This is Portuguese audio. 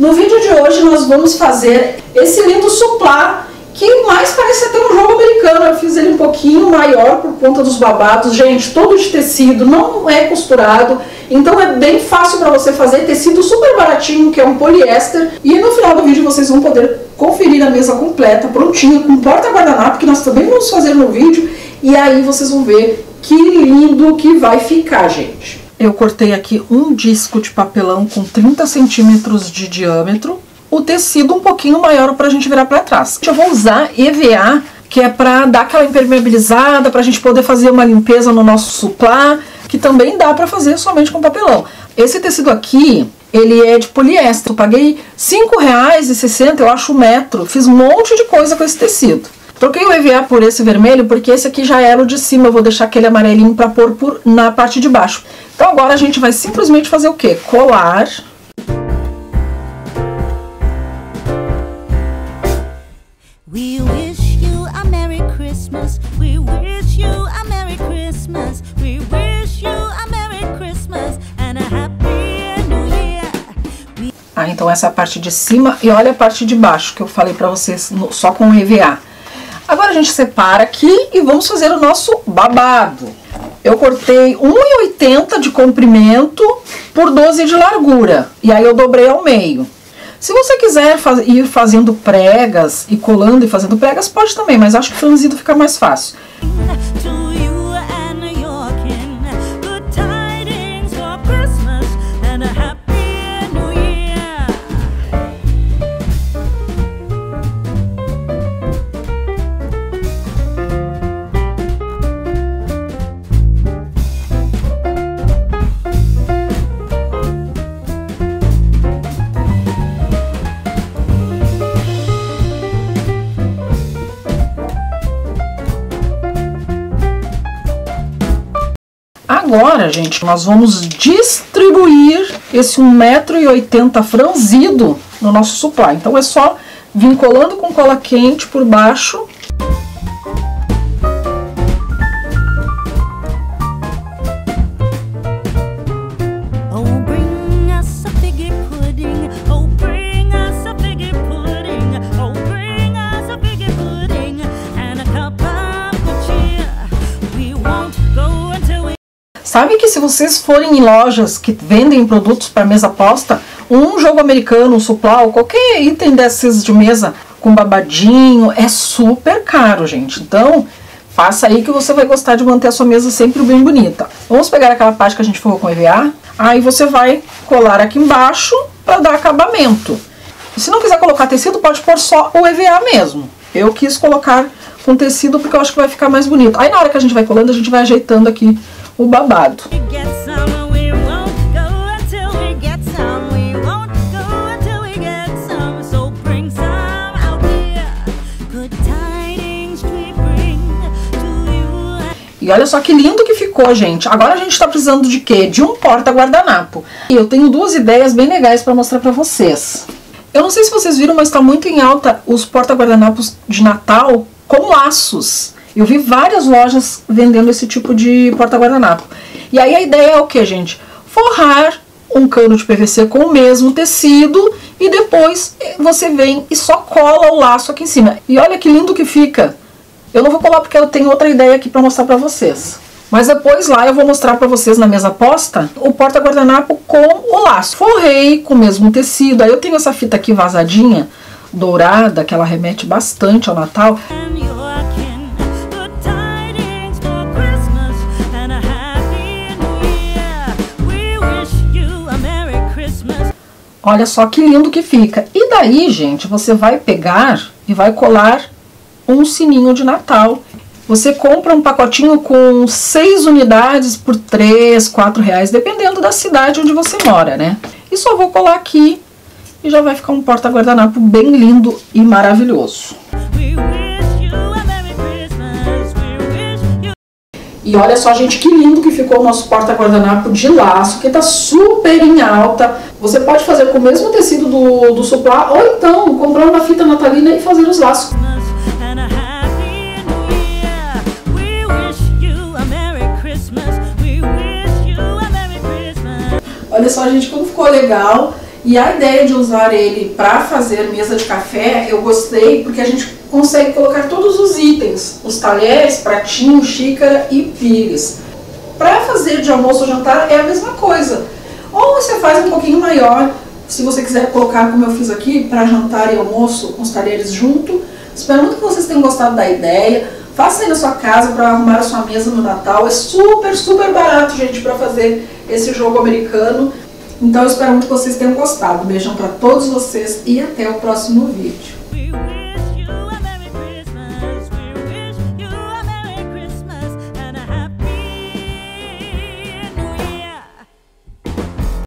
No vídeo de hoje nós vamos fazer esse lindo suplá que mais parece até um jogo americano. Eu fiz ele um pouquinho maior por conta dos babados. Gente, todo de tecido, não é costurado, então é bem fácil para você fazer. Tecido super baratinho, que é um poliéster. E no final do vídeo vocês vão poder conferir a mesa completa, prontinha, com porta-guardanapo, que nós também vamos fazer no vídeo. E aí vocês vão ver que lindo que vai ficar, gente. Eu cortei aqui um disco de papelão com 30 centímetros de diâmetro, o tecido um pouquinho maior para a gente virar para trás. Eu vou usar EVA, que é para dar aquela impermeabilizada, para a gente poder fazer uma limpeza no nosso suplá, que também dá para fazer somente com papelão. Esse tecido aqui, ele é de poliéster. Eu paguei R$ 5,60, eu acho, o metro. Fiz um monte de coisa com esse tecido. Troquei o EVA por esse vermelho porque esse aqui já era o de cima, eu vou deixar aquele amarelinho para pôr por, na parte de baixo. Então agora a gente vai simplesmente fazer o que? Colar. We wish you a Merry Christmas. We wish you a Merry Christmas. We wish you a Merry Christmas and a Happy New Year. Ah, então essa é a parte de cima e olha a parte de baixo que eu falei para vocês no, só com o EVA. Agora a gente separa aqui e vamos fazer o nosso babado. Eu cortei 1,80 de comprimento por 12 de largura. E aí eu dobrei ao meio. Se você quiser faz, ir fazendo pregas e colando e fazendo pregas, pode também, mas acho que franzido fica mais fácil. Agora, gente, nós vamos distribuir esse 1,80m franzido no nosso supply. Então, é só vir colando com cola quente por baixo Sabe que se vocês forem em lojas que vendem produtos para mesa posta, um jogo americano, um suplá, qualquer item desses de mesa com babadinho, é super caro, gente. Então, faça aí que você vai gostar de manter a sua mesa sempre bem bonita. Vamos pegar aquela parte que a gente for com EVA, aí você vai colar aqui embaixo para dar acabamento. Se não quiser colocar tecido, pode pôr só o EVA mesmo. Eu quis colocar com tecido porque eu acho que vai ficar mais bonito. Aí na hora que a gente vai colando, a gente vai ajeitando aqui o babado. E olha só que lindo que ficou, gente. Agora a gente tá precisando de quê? De um porta-guardanapo. E eu tenho duas ideias bem legais para mostrar para vocês. Eu não sei se vocês viram, mas tá muito em alta os porta-guardanapos de Natal com laços. Eu vi várias lojas vendendo esse tipo de porta-guardanapo. E aí a ideia é o que, gente? Forrar um cano de PVC com o mesmo tecido e depois você vem e só cola o laço aqui em cima. E olha que lindo que fica. Eu não vou colar porque eu tenho outra ideia aqui para mostrar para vocês. Mas depois lá eu vou mostrar para vocês na mesa posta o porta-guardanapo com o laço. Forrei com o mesmo tecido. Aí eu tenho essa fita aqui vazadinha, dourada, que ela remete bastante ao Natal. Olha só que lindo que fica. E daí, gente, você vai pegar e vai colar um sininho de Natal. Você compra um pacotinho com seis unidades por três, quatro reais, dependendo da cidade onde você mora, né? E só vou colar aqui e já vai ficar um porta-guardanapo bem lindo e maravilhoso. E olha só, gente, que lindo que ficou o nosso porta-guardanapo de laço, que tá super em alta. Você pode fazer com o mesmo tecido do, do suplá, ou então comprar uma fita natalina e fazer os laços. Olha só, gente, como ficou legal. E a ideia de usar ele para fazer mesa de café, eu gostei porque a gente consegue colocar todos os itens, os talheres, pratinho, xícara e pires. Para fazer de almoço ou jantar é a mesma coisa. Ou você faz um pouquinho maior, se você quiser colocar como eu fiz aqui, para jantar e almoço com os talheres junto. Espero muito que vocês tenham gostado da ideia. Faça aí na sua casa para arrumar a sua mesa no Natal. É super, super barato, gente, para fazer esse jogo americano. Então eu espero muito que vocês tenham gostado. Beijão para todos vocês e até o próximo vídeo.